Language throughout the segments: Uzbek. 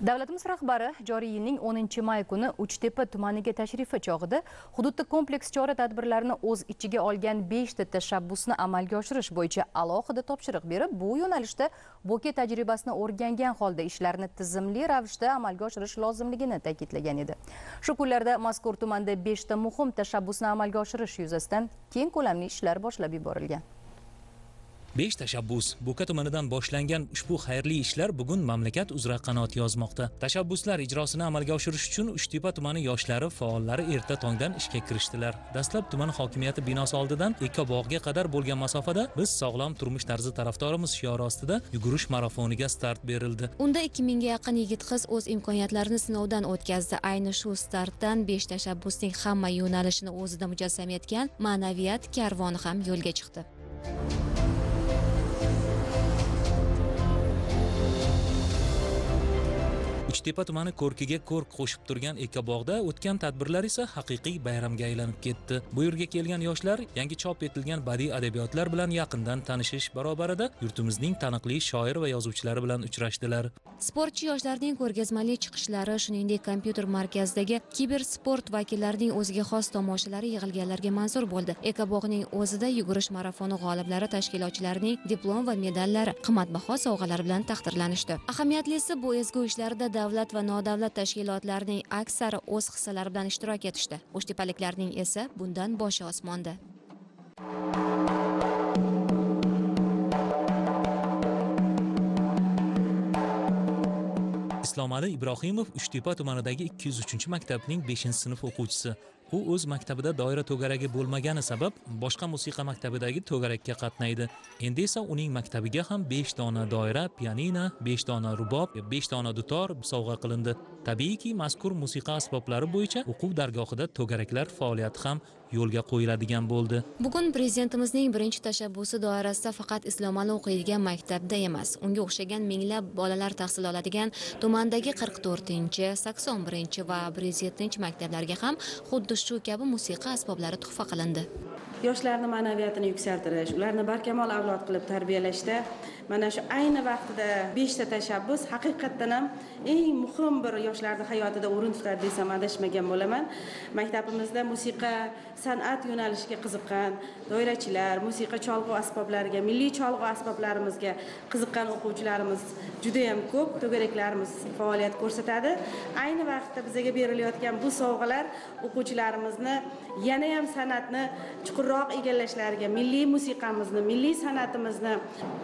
davlatimiz rahbari joriy yilning 10 may kuni uchtepa tumaniga tashrifi chog'ida hududda kompleks chora tadbirlarini o'z ichiga olgan 5 ta tashabbusni amalga oshirish bo'yicha alohida topshiriq berib bu yo'nalishda boke tajribasini o'rgangan holda ishlarni tizimli ravishda amalga oshirish lozimligini ta'kidlagan edi. Shu kunlarda mazkur tumanda 5 ta muhim tashabbusni amalga oshirish yuzasidan keng ko'lamli ishlar boshlab yuborilgan. Besh tashabbus bo'ka tumanidan boshlangan ushbu xayrli ishlar bugun mamlakat uzra qanot yozmoqda. Tashabbuslar ijrosini amalga oshirish uchun uchtepa tumani yoshlari faollari erta tongdan ishga kirishdilar. Dastlab tuman hokimiyati binosi oldidan ekobog'ga qadar bo'lgan masofada biz sog'lom turmush tarzi tarafdorimiz shiori ostida yugurish marafoniga start berildi. Unda ikki mingga yaqin yigit qiz o'z imkoniyatlarini sinovdan o'tkazdi. Ayni shu startdan besh tashabbusning hamma yo'nalishini o'zida mujassam etgan ma'naviyat karvoni ham yo'lga chiqdi. Uchtepa tumani ko'rkiga ko'rk qo'shib turgan ekobog'da o'tgan tadbirlar esa haqiqiy bayramga aylanib ketdi. Bu yerga kelgan yoshlar yangi chop etilgan badiiy adabiyotlar bilan yaqindan tanishish barobarida yurtimizning taniqli shoir va yozuvchilari bilan uchrashdilar. Sportchi yoshlarning ko'rgazmali chiqishlari shuningdek kompyuter markazidagi kiber sport vakillarining o'ziga xos tomoshalari yig'ilganlarga manzur bo'ldi. Ekobog'ning o'zida yugurish marafoni g'oliblari tashkilotchilarining diplom va medallari qimmatbaho sovg'alar bilan taqdirlanishdi. Ahamiyatlisi bu ezgu ishlarda davlat va nodavlat tashkilotlarining aksari o'z hissalari bilan ishtirok etishdi. Uchtepaliklarning esa bundan boshi osmonda islomali ibrohimov uchtepa tumanidagi 203 maktabning 5 sinf o'quvchisi. U o'z maktabida doira to'garagi bo'lmagani sabab boshqa musiqa maktabidagi to'garakka qatnaydi. Endi esa uning maktabiga ham 5 dona doira pianino 5 dona rubob 5 dona dutor sovg'a qilindi. Tabiiyki mazkur musiqa asboblari bo'yicha o'quv dargohida to'garaklar faoliyati ham yo'lga qo'yiladigan bo'ldi. Bugun prezidentimizning birinchi tashabbusi doirasida faqat islomali o'qiydigan maktabda emas unga o'xshagan minglab bolalar tahsil oladigan tumandagi 44 81 va 107 maktablarga ham xuddi shu kabi musiqa asboblari tuhfa qilindi. Yoshlarni ma'naviyatini yuksaltirish ularni barkamol avlod qilib tarbiyalashda mana shu ayni vaqtida beshta tashabbus haqiqatdan ham eng muhim bir yoshlarni hayotida o'rin tutadi desam adashmagan bo'laman. Maktabimizda musiqa san'at yo'nalishiga qiziqqan doirachilar musiqa cholg'u asboblariga milliy cholg'u asboblarimizga qiziqqan o'quvchilarimiz judayam ko'p to'garaklarimiz faoliyat ko'rsatadi. Ayni vaqtda bizga berilayotgan bu sovg'alar o'quvchilarimizni yana ham san'atni chuqurroq egallashlariga milliy musiqamizni milliy san'atimizni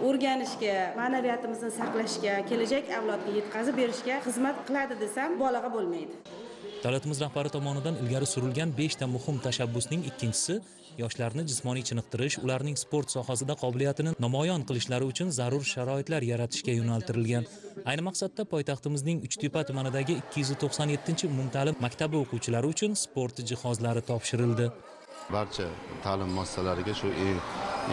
o'rganish o'rganishga ma'naviyatimizni saqlashga kelajak avlodga yetkazib berishga xizmat qiladi desam mubolag'a bo'lmaydi. Davlatimiz rahbari tomonidan ilgari surilgan beshta muhim tashabbusning ikkinchisi yoshlarni jismoniy chiniqtirish ularning sport sohasida qobiliyatini namoyon qilishlari uchun zarur sharoitlar yaratishga yo'naltirilgan. Ayni maqsadda poytaxtimizning uchtepa tumanidagi 297 umumta'lim maktabi o'quvchilari uchun sport jihozlari topshirildi. Barcha ta'lim muassasalariga shu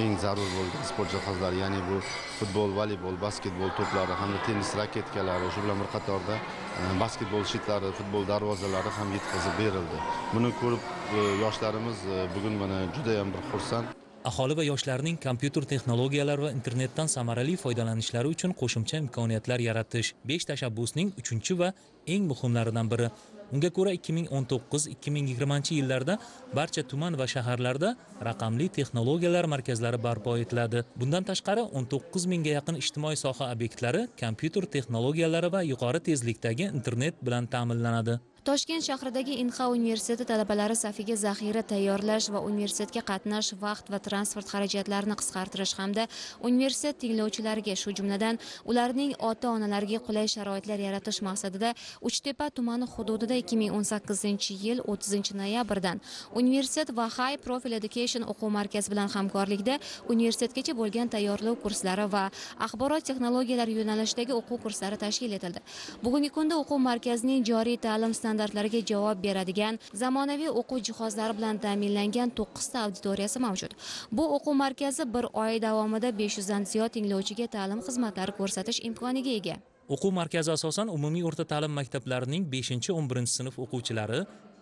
eng zarur bo'lgan sport jihozlari ya'ni bu futbol voleybol basketbol to'plari hamda tennis raketkalari shu bilan bir qatorda e, basketbol shitlari futbol darvozalari ham yetkazib berildi. Buni ko'rib e, yoshlarimiz e, bugun mana judayam bir xursand. Aholi va yoshlarning kompyuter texnologiyalari va internetdan samarali foydalanishlari uchun qo'shimcha imkoniyatlar yaratish besh tashabbusning uchinchi va eng muhimlaridan biri. Unga ko'ra 2019-2020 yillarda barcha tuman va shaharlarda raqamli texnologiyalar markazlari barpo etiladi. Bundan tashqari 19 mingga yaqin ijtimoiy soha obyektlari kompyuter texnologiyalari va yuqori tezlikdagi internet bilan ta'minlanadi. Toshkent shahridagi inha universiteti talabalari safiga zaxira tayyorlash va universitetga qatnash vaqt va transport xarajatlarini qisqartirish hamda universitet tinglovchilariga shu jumladan ularning ota onalariga qulay sharoitlar yaratish maqsadida uchtepa tumani hududida 2018 yil 30 noyabrdan universitet va high profile education o'quv markazi bilan hamkorlikda universitetgacha bo'lgan tayyorlov kurslari va axborot texnologiyalari yo'nalishidagi o'quv kurslari tashkil etildi. Bugungi kunda o'quv markazining joriy ta'lim standartlariga javob beradigan zamonaviy o'quv jihozlari bilan ta'minlangan to'qqizta auditoriyasi mavjud. Bu o'quv markazi bir oy davomida 500 dan ziyod tinglovchiga ta'lim xizmatlari ko'rsatish imkoniga ega. O'quv markazi asosan umumiy o'rta ta'lim maktablarining 5-11 sinf o'quvchilari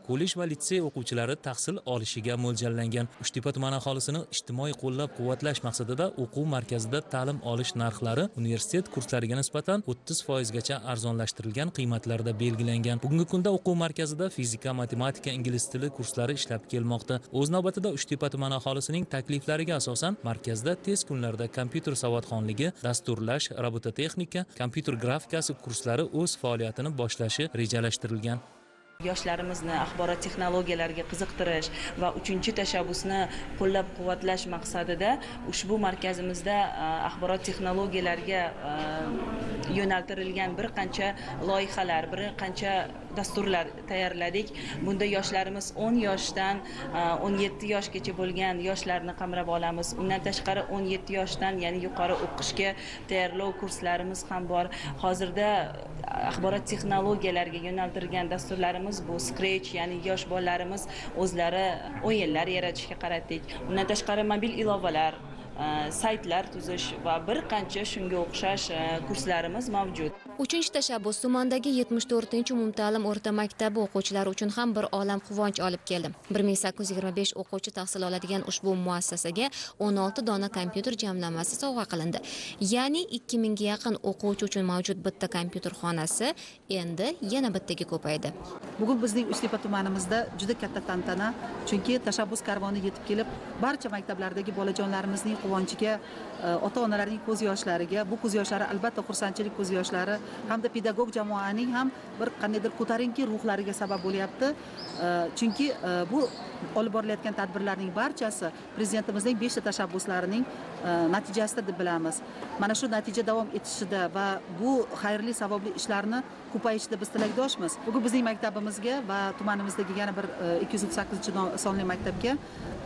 kollej va litsey o'quvchilari tahsil olishiga mo'ljallangan. Uchtepa tumani aholisini ijtimoiy qo'llab quvvatlash maqsadida o'quv markazida ta'lim olish narxlari universitet kurslariga nisbatan o'ttiz foizgacha arzonlashtirilgan qiymatlarda belgilangan. Bugungi kunda o'quv markazida fizika matematika ingliz tili kurslari ishlab kelmoqda. O'z navbatida uchtepa tumani aholisining takliflariga asosan markazda tez kunlarda kompyuter savodxonligi dasturlash robototexnika kompyuter grafikasi kurslari o'z faoliyatini boshlashi rejalashtirilgan. Yoshlarimizni axborot texnologiyalariga qiziqtirish va uchinchi tashabbusni qo'llab quvvatlash maqsadida ushbu markazimizda e, axborot texnologiyalariga e, yo'naltirilgan bir qancha loyihalar bir qancha dasturlar tayyorladik. Bunda yoshlarimiz o'n yoshdan e, o'n yetti yoshgacha bo'lgan yoshlarni qamrab olamiz. Undan tashqari o'n yetti yoshdan ya'ni yuqori o'qishga tayyorlov kurslarimiz ham bor. Hozirda e, axborot texnologiyalariga yo'naltirilgan dasturlarimiz bu scratch ya'ni yosh bolalarimiz o'zlari o'yinlar yaratishga qaratdik. Undan tashqari mobil ilovalar saytlar tuzish va bir qancha shunga o'xshash kurslarimiz mavjud. Uchinchi tashabbus tumandagi yetmish to'rtinchi umumta'lim o'rta maktabi o'quvchilari uchun ham bir olam quvonch olib keldi. bir ming sakkiz yuz yigirma besh o'quvchi tahsil oladigan ushbu muassasaga o'n olti dona kompyuter jamlamasi sovg'a qilindi. Ya'ni ikki mingga yaqin o'quvchi uchun mavjud bitta kompyuter xonasi endi yana bittaga ko'paydi. Bugun bizning uchtepa tumanimizda juda katta tantana chunki tashabbus karvoni yetib kelib barcha maktablardagi bolajonlarimizning quvonchiga e, ota onalarning ko'z yoshlariga bu ko'z yoshlari albatta xursandchilik ko'z yoshlari hamda pedagog jamoaning ham bir qandaydir ko'tarinki ruhlariga sabab bo'lyapti. E, chunki e, bu olib borilayotgan tadbirlarning barchasi prezidentimizning beshta tashabbuslarining natijasida deb bilamiz. Mana shu natija davom etishida va bu xayrli savobli ishlarni ko'payishida biz tilakdoshmiz. Bugun bizning maktabimizga va tumanimizdagi yana bir ikki yuz o'ttiz sakkizinchi sonli maktabga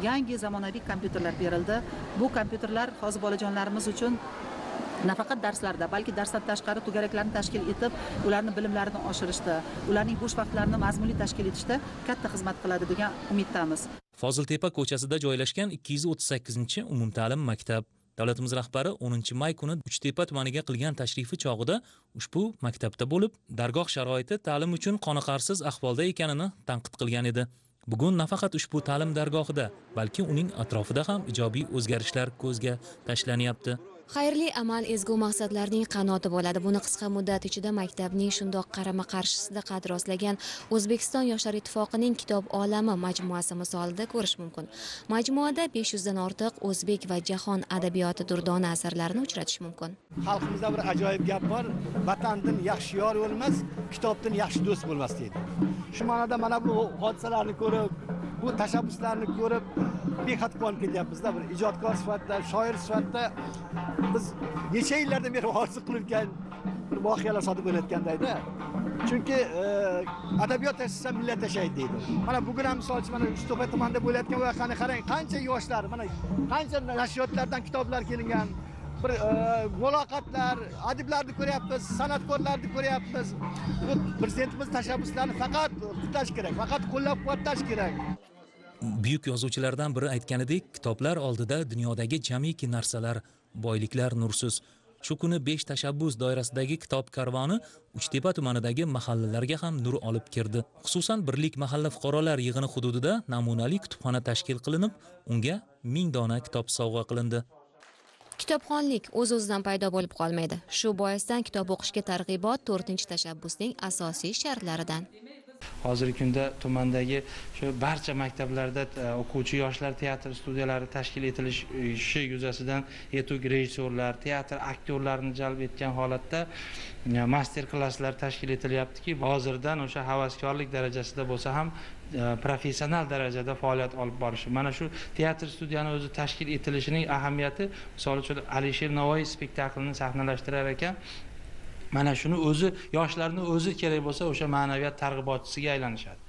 yangi zamonaviy kompyuterlar berildi. Bu kompyuterlar hozir bolajonlarimiz uchun nafaqat darslarda balki darsdan tashqari to'garaklarni tashkil etib ularni bilimlarini oshirishda ularning bo'sh vaqtlarini mazmunli tashkil etishda katta xizmat qiladi degan umiddamiz. Foziltepa ko'chasida joylashgan ikki yuz o'ttiz sakkizinchi umumta'lim maktab. Davlatimiz rahbari 10 may kuni uchtepa tumaniga qilgan tashrifi chog'ida ushbu maktabda bo'lib dargoh sharoiti ta'lim uchun qoniqarsiz ahvolda ekanini tanqid qilgan edi. Bugun nafaqat ushbu ta'lim dargohida balki uning atrofida ham ijobiy o'zgarishlar ko'zga tashlanyapti. Xayrli amal ezgu maqsadlarning qanoti bo'ladi? Buni qisqa muddat ichida maktabning shundoq qarama qarshisida qad rostlagan o'zbekiston yoshlar ittifoqining kitob olami majmuasi misolida ko'rish mumkin. Majmuada besh yuzdan ortiq o'zbek va jahon adabiyoti durdona asarlarini uchratish mumkin. Xalqimizda bir ajoyib gap bor. Vatandan yaxshi yor bo'lmas kitobdan yaxshi do'st bo'lmas deydi. Shu ma'noda mana bu hodisalarni ko'rib bu tashabbuslarni ko'rib behad quvonib ketyapmizda. Bir ijodkor sifatida shoir sifatida biz necha yillardan beri orzu qilayotgan bir voqealar sodir bo'layotgandayda chunki e, adabiyot yashasa millat yashaydi deydi. Mana bugun ham misol uchun mana uchtepa tumanida bo'layotgan voqeani qarang qancha yoshlar mana qancha nashriyotlardan kitoblar kelingan bir e, muloqotlar adiblarni ko'ryapmiz san'atkorlarni ko'ryapmiz. Bu prezidentimiz tashabbuslarini faqat qutlash kerak faqat qo'llab quvvatlash kerak. Buyuk yozuvchilardan biri aytganidek kitoblar oldida dunyodagi jamiki narsalar boyliklar nursiz. Shu kuni besh tashabbus doirasidagi kitob karvoni uchtepa tumanidagi mahallalarga ham nur olib kirdi. Xususan birlik mahalla fuqarolar yig'ini hududida namunali kutubxona tashkil qilinib unga ming dona kitob sovg'a qilindi. Kitobxonlik o'z o'zidan paydo bo'lib qolmaydi. Shu boisdan kitob o'qishga targ'ibot to'rtinchi tashabbusning asosiy shartlaridan. Hozirgi kunda tumandagi shu barcha maktablarda e, o'quvchi yoshlar teatr studiyalari tashkil etilishi e, yuzasidan yetuk rejissyorlar teatr aktyorlarini jalb etgan holatda e, master klasslar tashkil etilyaptiki. Hozirdan o'sha havaskorlik darajasida bo'lsa ham professional darajada faoliyat olib borishi. Mana shu teatr studiyani o'zi tashkil etilishining ahamiyati misol uchun alisher navoiy spektaklini sahnalashtirar ekan mana shuni o'zi yoshlarni o'zi kerak bo'lsa o'sha ma'naviyat targ'ibotchisiga aylanishadi.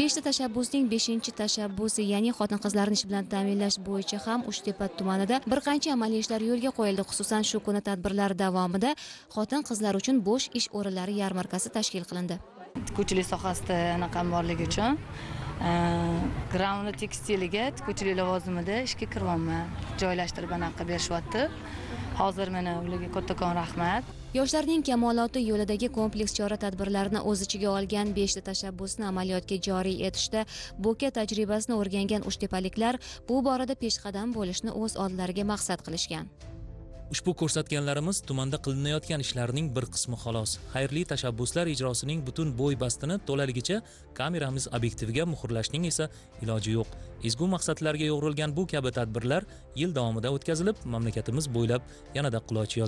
Beshta tashabbusning beshinchi tashabbusi ya'ni xotin qizlarni ish bilan ta'minlash bo'yicha ham uchtepa tumanida bir qancha amaliy ishlar yo'lga qo'yildi xususan shu kuni tadbirlar davomida xotin qizlar uchun bo'sh ish o'rinlari yarmarkasi tashkil qilindi. Tikuvchilik sohasida anaqam borligi uchun gramli tekstiliga tikuvchilik lavozimida ishga kiryapman joylashtirib anaqa berishyapti. Hozir mana ularga kattakon rahmat yoshlarning kamoloti yo'lidagi kompleks chora tadbirlarni o'z ichiga olgan beshta tashabbusni amaliyotga joriy etishda bo'ka tajribasini o'rgangan uchtepaliklar bu borada peshqadam bo'lishni o'z oldilariga maqsad qilishgan. Ushbu ko'rsatganlarimiz tumanda qilinayotgan ishlarning bir qismi xolos. Xayrli tashabbuslar ijrosining butun bo'y bastini to'laligicha kameramiz obyektiviga muhrlashning esa iloji yo'q. Ezgu maqsadlarga yo'g'rilgan bu kabi tadbirlar yil davomida o'tkazilib mamlakatimiz bo'ylab yanada quloch